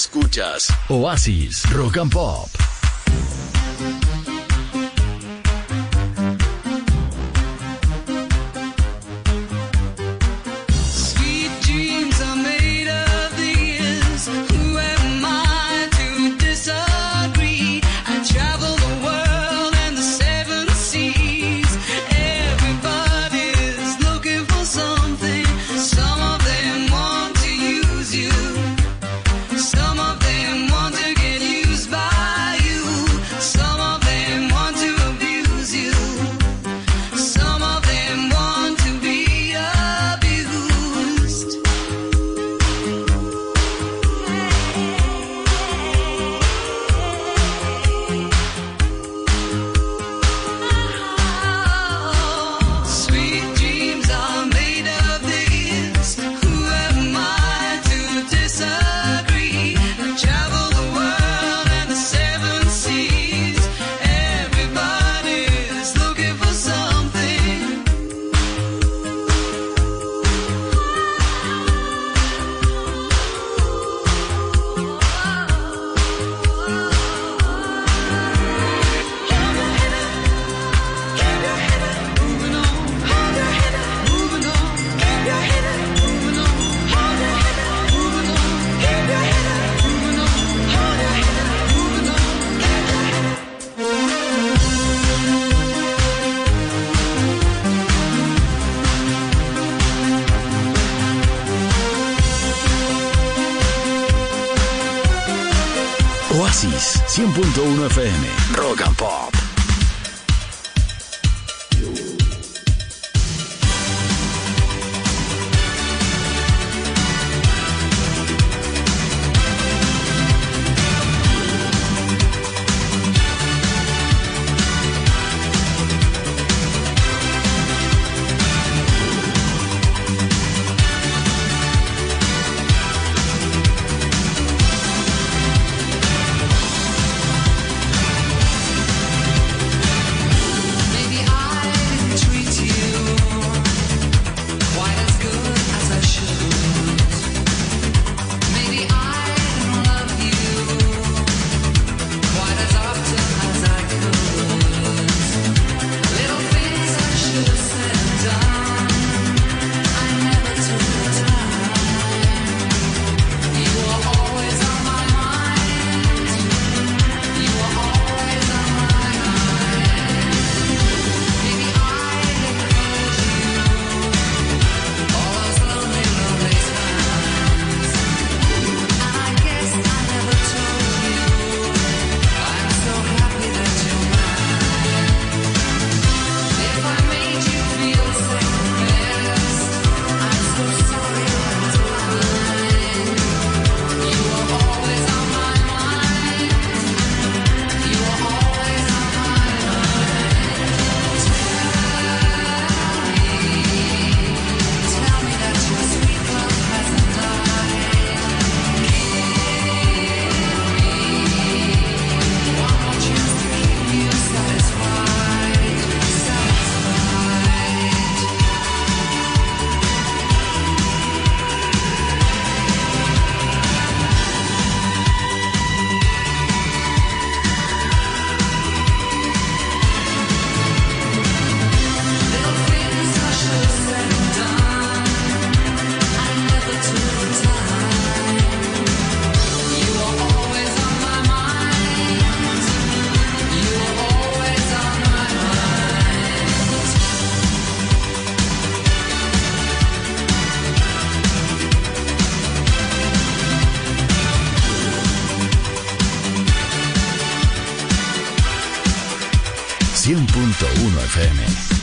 Escuchas Oasis Rock and Pop. 100.1 FM. Rock and Pop. 100.1 FM.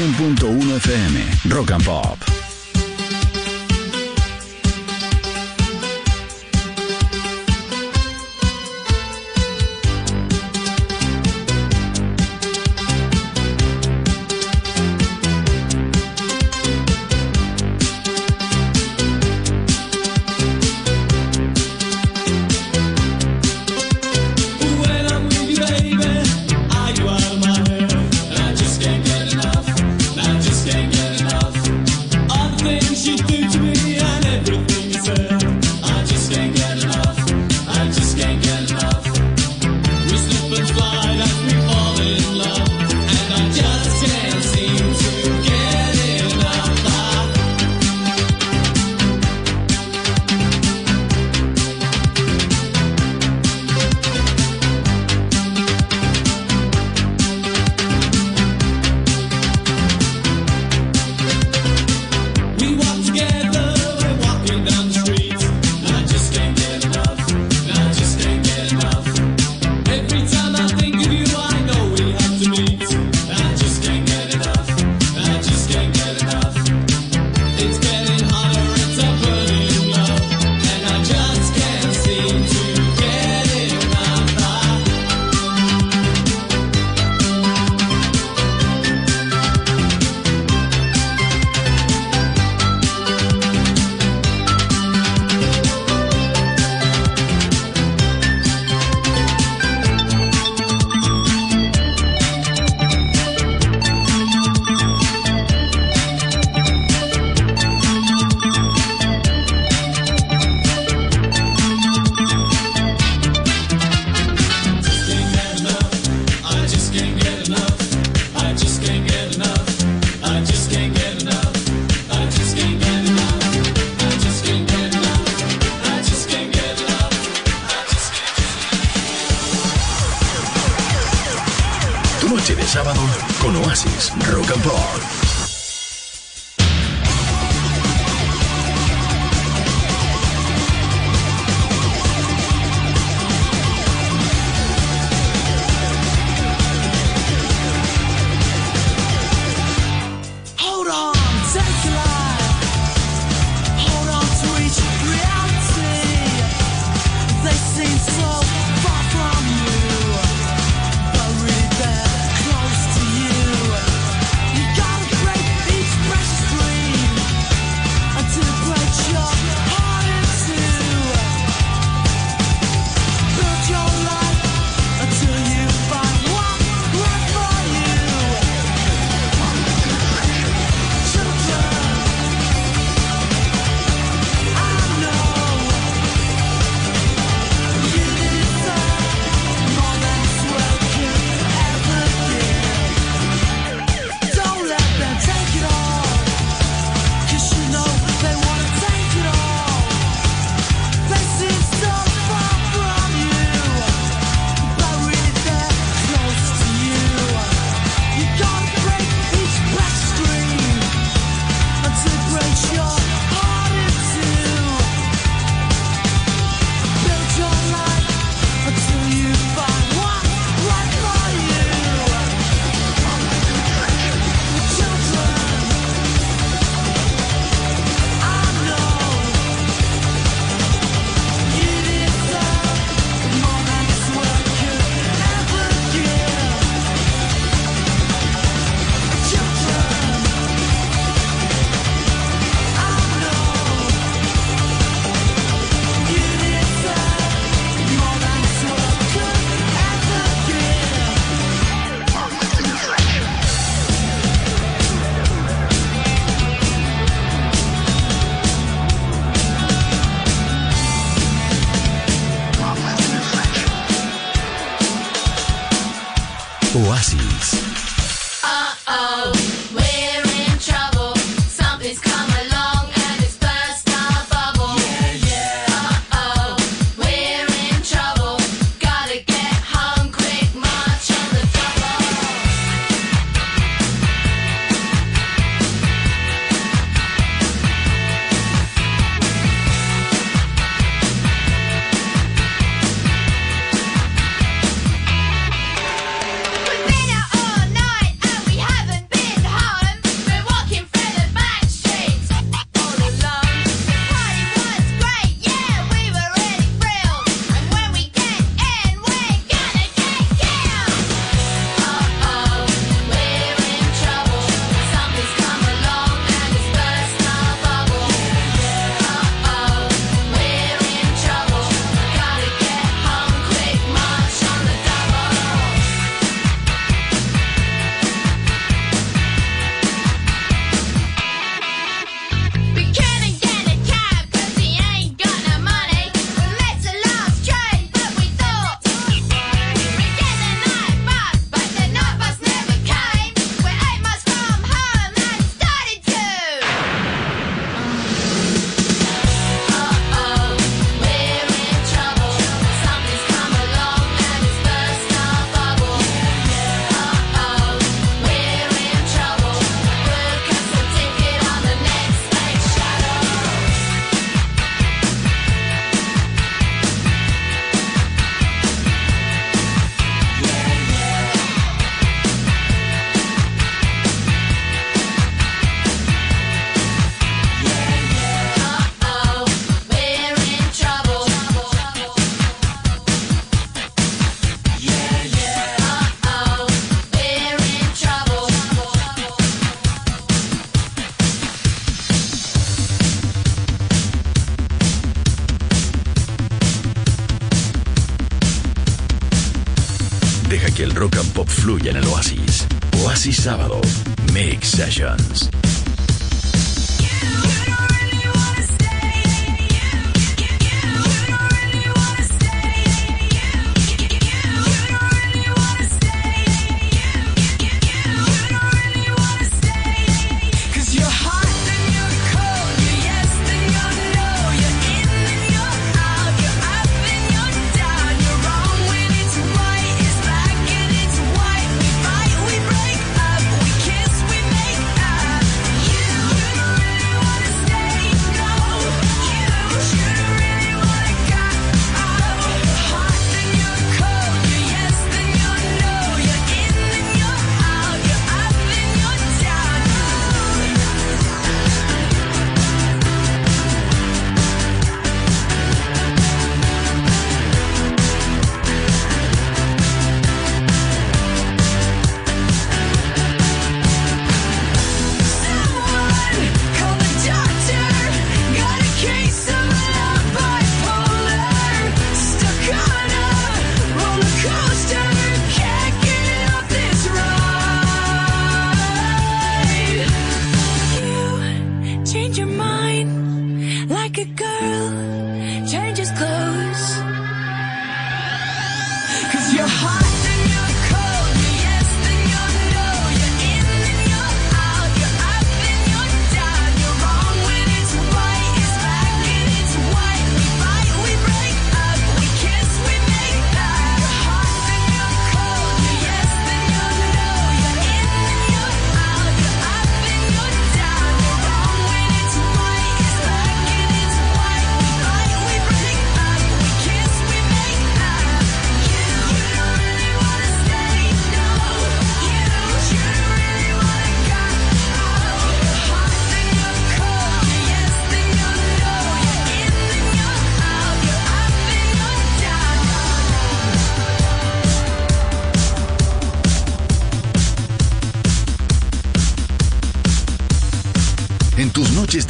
100.1 FM, Rock and Pop. Park. Oasis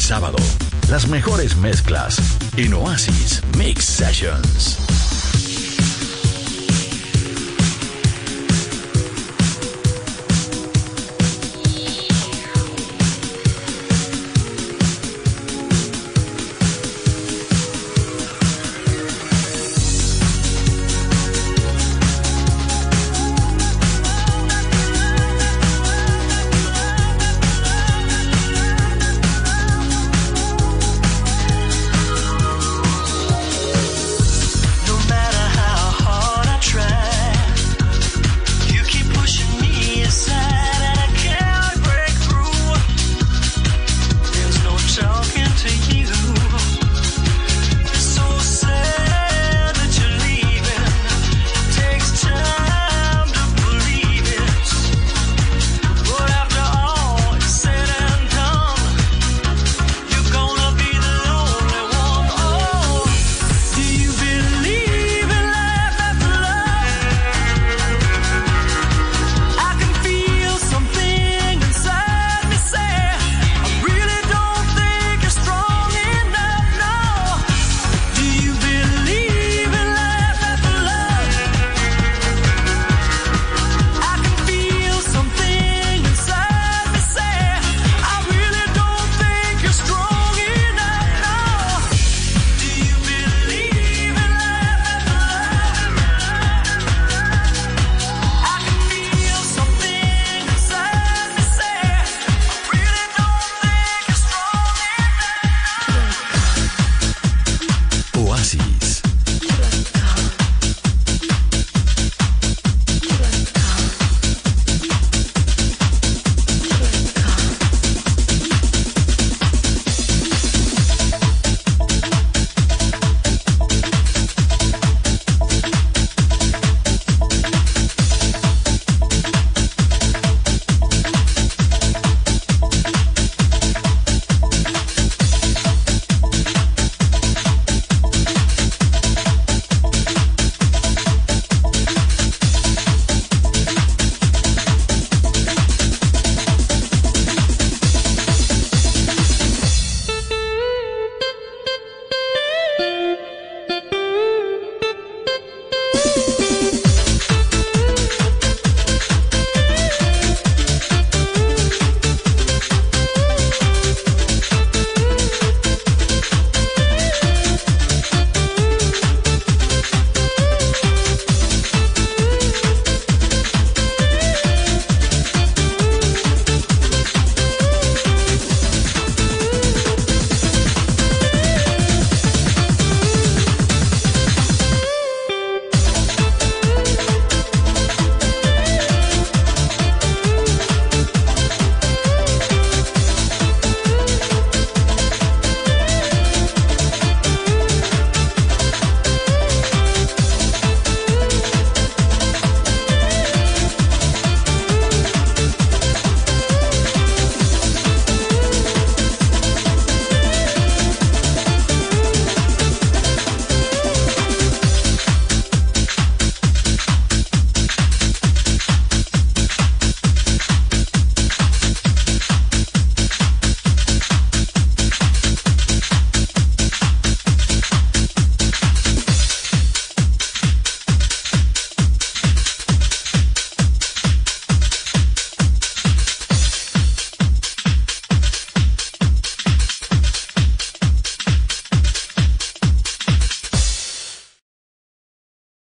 sábado. Las mejores mezclas en Oasis Mix Sessions.